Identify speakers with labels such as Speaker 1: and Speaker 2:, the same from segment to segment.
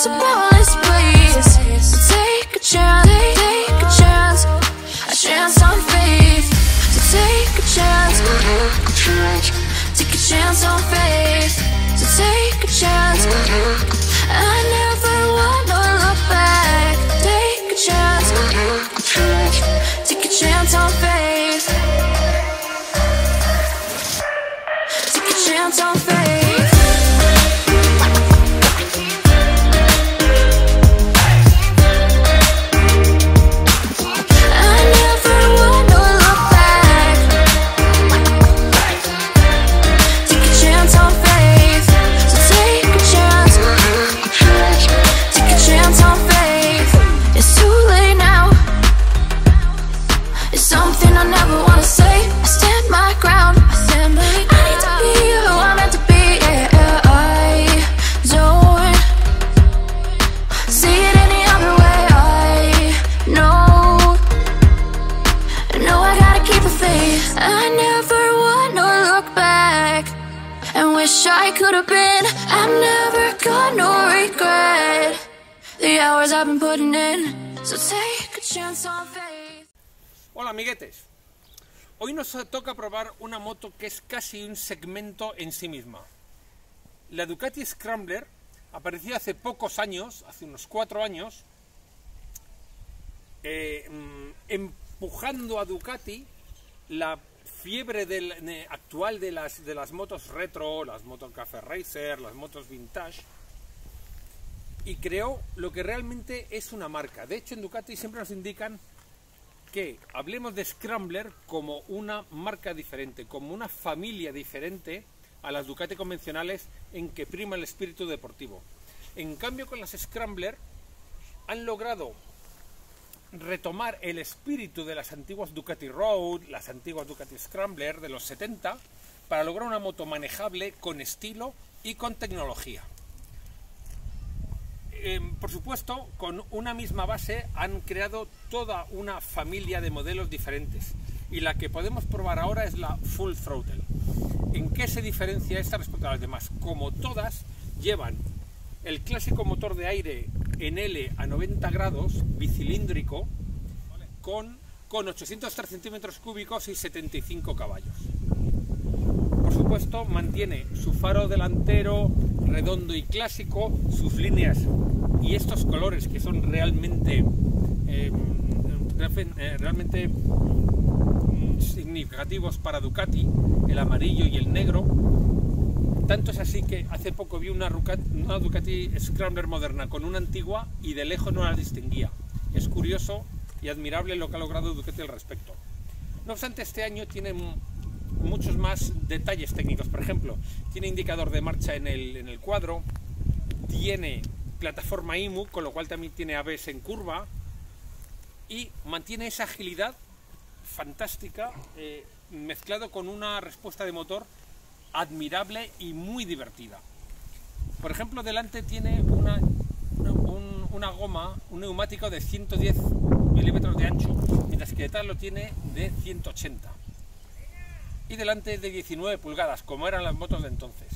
Speaker 1: A place. Take a chance, take a chance, a chance on faith. So take a chance, take a chance on faith. So take a chance.
Speaker 2: Hola amiguetes. Hoy nos toca probar una moto que es casi un segmento en sí misma. La Ducati Scrambler apareció hace pocos años, hace unos cuatro años, eh, mm, empujando a Ducati la fiebre del- actual de las, de las motos retro, las motos Café Racer, las motos vintage, y creó lo que realmente es una marca. De hecho, en Ducati siempre nos indican que hablemos de Scrambler como una marca diferente, como una familia diferente a las Ducati convencionales en que prima el espíritu deportivo. En cambio, con las Scrambler han logrado retomar el espíritu de las antiguas Ducati Road, las antiguas Ducati Scrambler de los 70, para lograr una moto manejable con estilo y con tecnología. Eh, por supuesto, con una misma base han creado toda una familia de modelos diferentes. Y la que podemos probar ahora es la Full Throttle. ¿En qué se diferencia esta respecto a las demás? Como todas, llevan el clásico motor de aire en L a 90 grados, bicilíndrico, con, con 803 centímetros cúbicos y 75 caballos. Por supuesto, mantiene su faro delantero redondo y clásico, sus líneas y estos colores que son realmente, refe- eh, realmente significativos para Ducati, el amarillo y el negro. Tanto es así que hace poco vi una, una Ducati Scrambler moderna con una antigua y de lejos no la distinguía. Es curioso y admirable lo que ha logrado Ducati al respecto. No obstante, este año tiene muchos más detalles técnicos. Por ejemplo, tiene indicador de marcha en el, en el cuadro, tiene plataforma IMU, con lo cual también tiene ABS en curva y mantiene esa agilidad fantástica eh, mezclado con una respuesta de motor admirable y muy divertida. Por ejemplo, delante tiene una, un- una goma, un neumático de 110 milímetros de ancho, mientras que detrás lo tiene de 180. Y delante de 19 pulgadas, como eran las motos de entonces.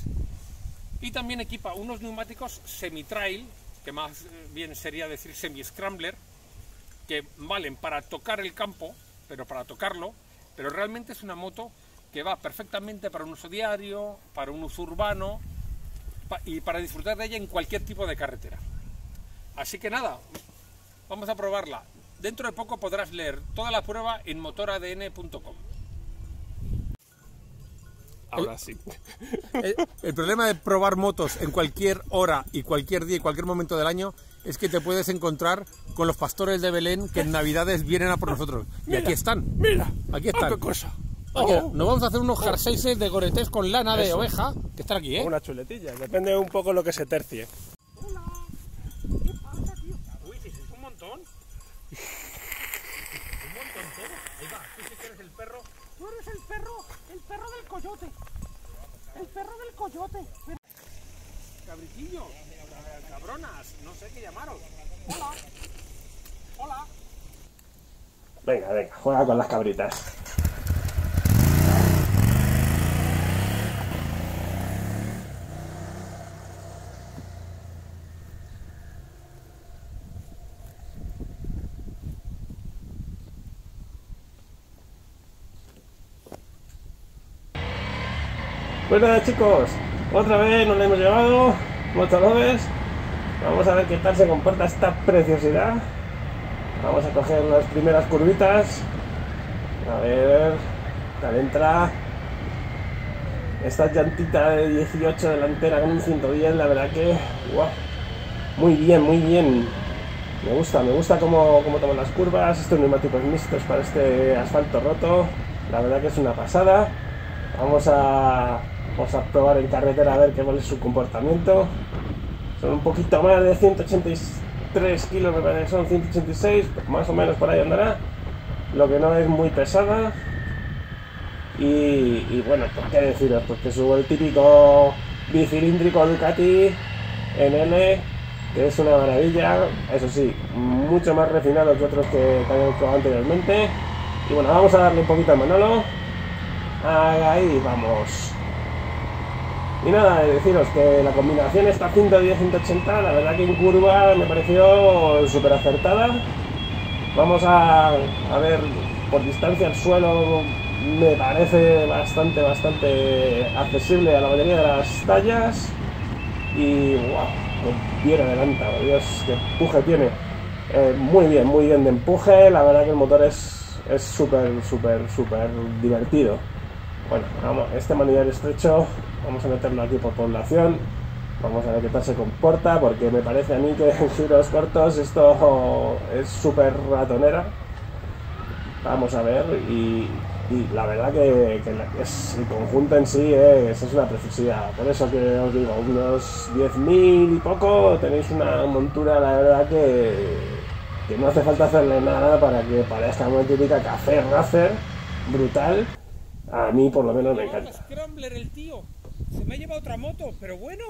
Speaker 2: Y también equipa unos neumáticos semi-trail, que más eh, bien sería decir semi-scrambler, que valen para tocar el campo, pero para tocarlo, pero realmente es una moto que va perfectamente para un uso diario, para un uso urbano y para disfrutar de ella en cualquier tipo de carretera. Así que nada, vamos a probarla. Dentro de poco podrás leer toda la prueba en motoradn.com.
Speaker 3: Ahora sí.
Speaker 2: El, el problema de probar motos en cualquier hora y cualquier día y cualquier momento del año es que te puedes encontrar con los pastores de Belén que en Navidades vienen a por nosotros. Y aquí están.
Speaker 3: Mira,
Speaker 2: Aquí están.
Speaker 3: otra cosa.
Speaker 2: Oh, nos vamos a hacer unos jerseys de goretés con lana de oveja, que están aquí, ¿eh?
Speaker 3: Una chuletilla, depende un poco lo que se tercie.
Speaker 2: Hola, ¿qué pasa, tío? Uy, si es un montón. un montón todo. Ahí va, tú sí que eres el perro. Tú eres el perro, el perro del coyote. El perro del coyote. Cabritillo, cabronas, no sé qué llamaros. Hola. Hola.
Speaker 3: Venga, venga, juega con las cabritas. Pues chicos, otra vez nos la hemos llevado, mochadores. Vamos a ver qué tal se comporta esta preciosidad. Vamos a coger las primeras curvitas. A ver, tal entra. Esta llantita de 18 delantera con un 110, la verdad que, wow, muy bien, muy bien. Me gusta, me gusta cómo, cómo toman las curvas, estos neumáticos mixtos para este asfalto roto. La verdad que es una pasada. Vamos a, vamos a probar en carretera a ver qué es su comportamiento. Son un poquito más de 183 kilos, me parece que son 186, más o menos por ahí andará. Lo que no es muy pesada. Y, bueno, ¿por qué deciros? Porque subo el típico bicilíndrico Ducati NL, que es una maravilla. Eso sí, mucho más refinado que otros que, que habíamos probado anteriormente. Y bueno, vamos a darle un poquito a Manolo. Ahí vamos. Y nada, deciros que la combinación está 110-180, la verdad que en curva me pareció súper acertada. Vamos a, a, ver, por distancia el suelo me parece bastante, bastante accesible a la mayoría de las tallas. Y wow, bien adelanta, Dios, qué empuje tiene. Eh, muy bien, muy bien de empuje, la verdad que el motor es súper, súper, súper divertido. Bueno, vamos, este manillar estrecho vamos a meterlo aquí por población vamos a ver qué tal se comporta porque me parece a mí que en giros cortos esto es súper ratonera. Vamos a ver y, la verdad que, el conjunto en sí es, es, una preciosidad. Por eso que os digo unos 10.000 y poco tenéis una montura la verdad que, que no hace falta hacerle nada para que parezca una típica café racer brutal a mí por lo menos me encanta
Speaker 2: Scrambler el tío se me ha llevado otra moto, pero bueno.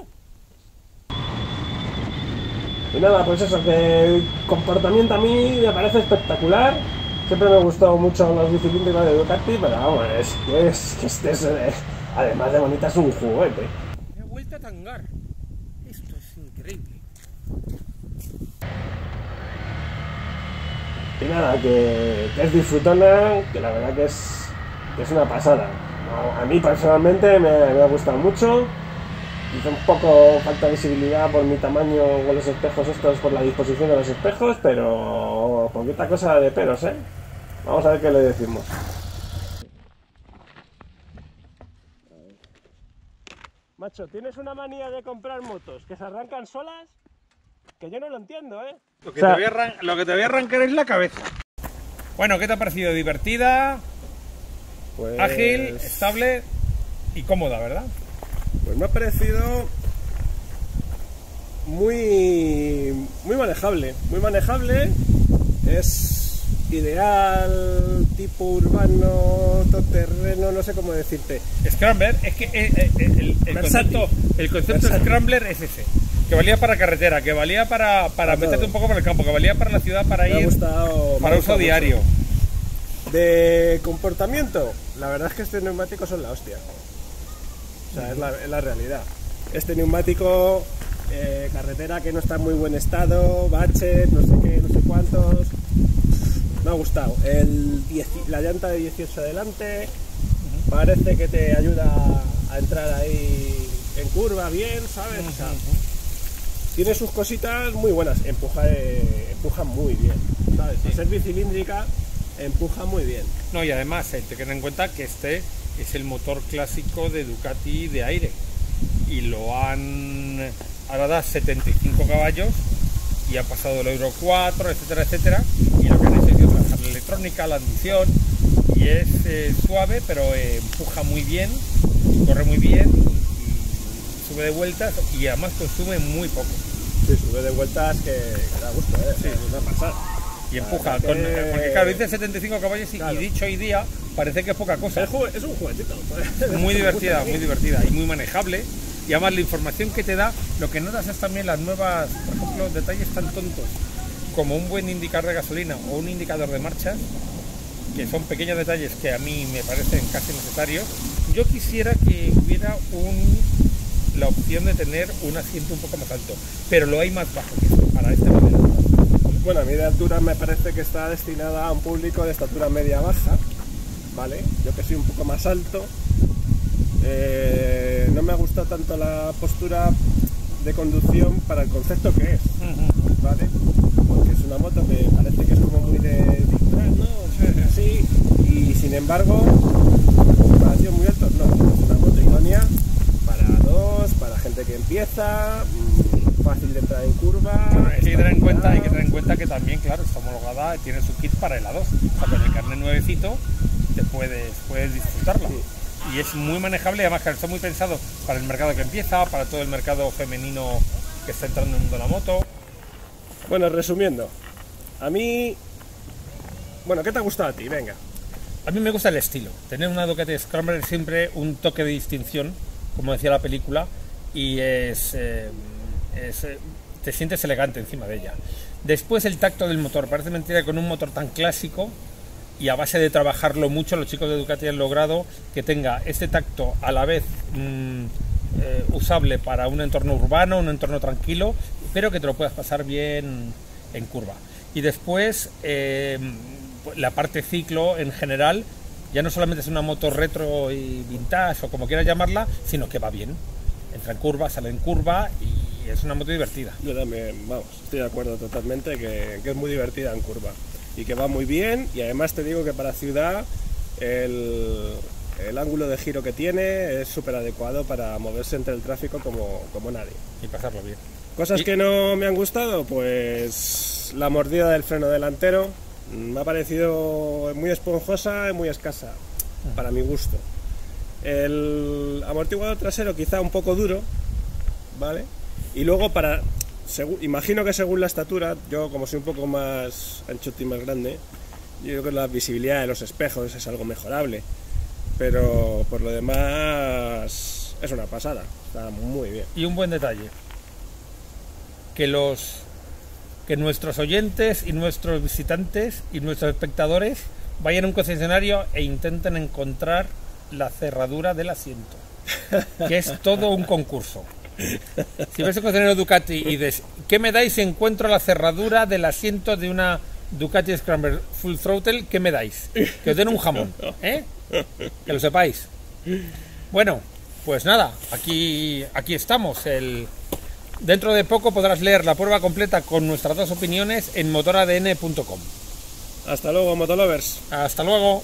Speaker 3: Y nada, pues eso, que el comportamiento a mí me parece espectacular. Siempre me gustó mucho los bicicletas de Ducati, pero vamos, es que, es, que este es, eh, además de bonita, es un juguete.
Speaker 2: Me he vuelto a tangar. Esto es increíble.
Speaker 3: Y nada, que, que es disfrutona, que la verdad que es, que es una pasada. A mí personalmente me, me, ha gustado mucho. Quizá un poco falta de visibilidad por mi tamaño con los espejos estos, por la disposición de los espejos, pero poquita cosa de peros, ¿eh? Vamos a ver qué le decimos. Macho, ¿tienes una manía de comprar motos que se arrancan solas? Que yo no lo entiendo, ¿eh?
Speaker 2: Lo que, o sea, te, voy a lo que te voy a arrancar es la cabeza. Bueno, ¿qué te ha parecido? ¿Divertida? Pues... Ágil, estable y cómoda, ¿verdad?
Speaker 3: Pues me ha parecido muy, muy manejable, muy manejable. Es ideal, tipo urbano, todoterreno, no sé cómo decirte.
Speaker 2: Scrambler, es que el, el, el concepto, el concepto de Scrambler es ese. Que valía para carretera, que valía para, para meterte un poco por el campo, que valía para la ciudad para
Speaker 3: me
Speaker 2: ir
Speaker 3: gustado,
Speaker 2: para uso diario.
Speaker 3: De comportamiento, la verdad es que estos neumáticos son la hostia. O sea, es la, es la realidad. Este neumático, eh, carretera que no está en muy buen estado, baches, no sé qué, no sé cuántos. Me ha gustado. El 10, la llanta de 18 adelante uh -huh. parece que te ayuda a entrar ahí en curva bien, ¿sabes? Uh -huh. o sea, tiene sus cositas muy buenas. Empuja, eh, empuja muy bien, ¿sabes? Sí. Al ser bicilíndrica empuja muy bien.
Speaker 2: No, y además hay que tener en cuenta que este es el motor clásico de Ducati de aire y lo han ahora da 75 caballos y ha pasado el Euro 4, etcétera, etcétera, y lo que han hecho es trabajar la electrónica, la admisión y es eh, suave, pero eh, empuja muy bien, corre muy bien, y sube de vueltas y además consume muy poco.
Speaker 3: Sí, sube de vueltas que, que da gusto, ¿eh?
Speaker 2: Sí.
Speaker 3: Es una pasada.
Speaker 2: Y empuja, con-
Speaker 3: que-
Speaker 2: porque claro, dice 75 caballos y,
Speaker 3: Claro.
Speaker 2: y dicho hoy día parece que es poca cosa.
Speaker 3: Es, un juguetito.
Speaker 2: Muy divertida, muy divertida y muy manejable. Y además la información que te da, lo que notas es también las nuevas, por ejemplo, detalles tan tontos como un buen indicador de gasolina o un indicador de marchas, que son pequeños detalles que a mí me parecen casi necesarios. Yo quisiera que hubiera un, la opción de tener un asiento un poco más alto, pero lo hay más bajo que para este modelo.
Speaker 3: Bueno, a mí de altura me parece que está destinada a un público de estatura media-baja, ¿vale? Yo que soy un poco más alto, eh, no me gusta tanto la postura de conducción para el concepto que es, ¿vale? Porque es una moto que parece que es como muy de Big Track, ¿no? O sea, así, y sin embargo, comparación muy alto, no, es una moto idónea para dos, para gente que empieza, mm, fácil de entrar en curva.
Speaker 2: Hay que tener en cuenta, hay que tener en cuenta también, claro, está homologada, tiene su kit para el A2. O sea, con el carnet nuevecito te puedes, puedes disfrutarla.
Speaker 3: Sí.
Speaker 2: Y es muy manejable, además que está muy pensado para el mercado que empieza, para todo el mercado femenino que está entrando en el mundo de la moto.
Speaker 3: Bueno, resumiendo, a mí. Bueno, ¿qué te ha gustado a ti? Venga.
Speaker 2: A mí me gusta el estilo. Tener una Ducati Scrambler es siempre un toque de distinción, como decía la película, y es, eh, es, eh, te sientes elegante encima de ella. Después el tacto del motor. Parece mentira que con un motor tan clásico y a base de trabajarlo mucho, los chicos de Ducati han logrado que tenga este tacto a la vez mm, eh, usable para un entorno urbano, un entorno tranquilo, pero que te lo puedas pasar bien en curva. Y después eh, la parte ciclo en general ya no solamente es una moto retro y vintage o como quieras llamarla, sino que va bien. Entra en curva, sale en curva y es una moto divertida.
Speaker 3: Yo también, vamos, estoy de acuerdo totalmente que, que es muy divertida en curva y que va muy bien. Y además te digo que para ciudad el, el ángulo de giro que tiene es súper adecuado para moverse entre el tráfico como, como nadie.
Speaker 2: Y pasarlo bien.
Speaker 3: Cosas
Speaker 2: Y-
Speaker 3: que no me han gustado, pues la mordida del freno delantero me ha parecido muy esponjosa y muy escasa, para mi gusto. El amortiguador trasero quizá un poco duro, ¿vale? Y luego para, imagino que según la estatura, yo como soy un poco más anchote y más grande, yo creo que la visibilidad de los espejos es algo mejorable. Pero por lo demás es una pasada, está muy bien.
Speaker 2: Y un buen detalle. Que los que nuestros oyentes y nuestros visitantes y nuestros espectadores vayan a un concesionario e intenten encontrar la cerradura del asiento. Que es todo un concurso. Si ves un concesionario Ducati y dices, ¿qué me dais si encuentro la cerradura del asiento de una Ducati Scrambler Full Throttle? ¿Qué me dais? Que os den un jamón, ¿eh? Que lo sepáis. Bueno, pues nada, aquí, aquí estamos. El... Dentro de poco podrás leer la prueba completa con nuestras dos opiniones en motoradn.com.
Speaker 3: Hasta luego, motolovers.
Speaker 2: Hasta luego.